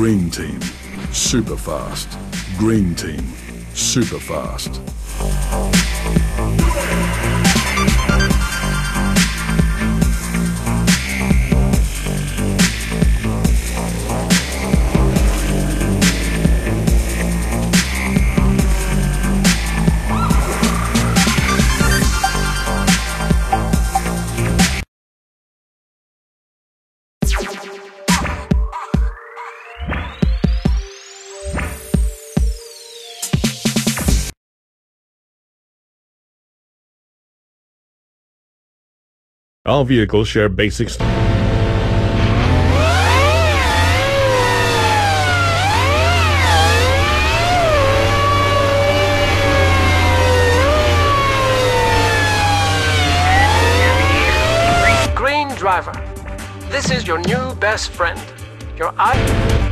Green team, super fast. Green team, super fast. All vehicles share basics. Green driver. This is your new best friend. Your eye.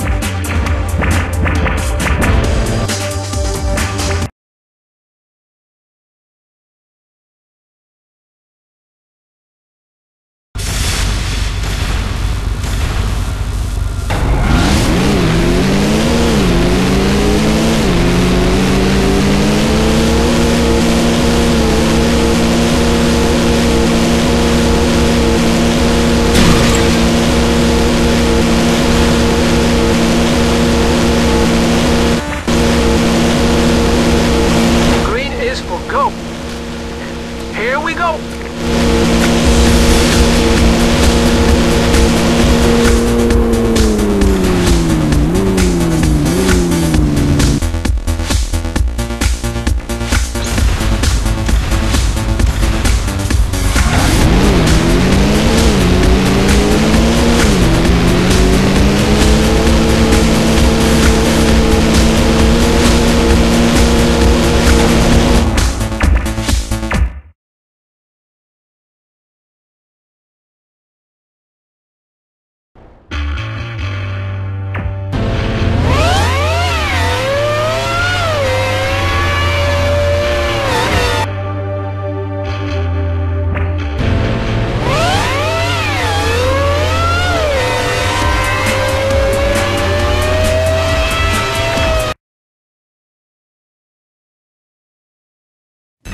Here we go.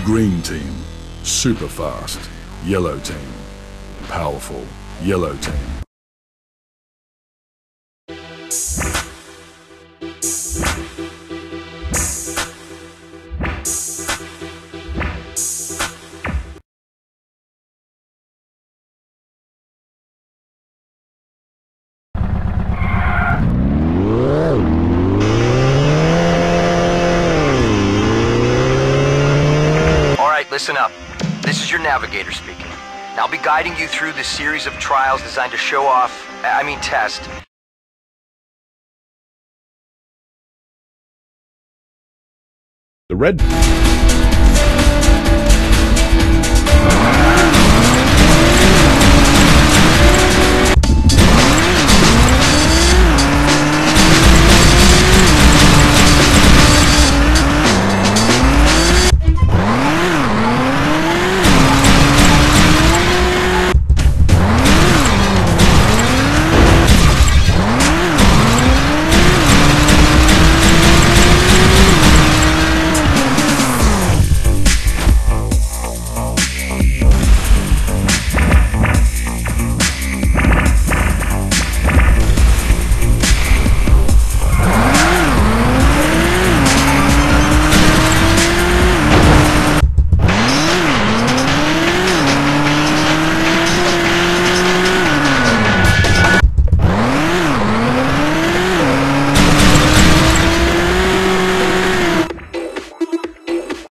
Green team, super fast. Yellow team, powerful. Yellow team. Listen up. This is your navigator speaking. I'll be guiding you through this series of trials designed to show off, I mean test, The red.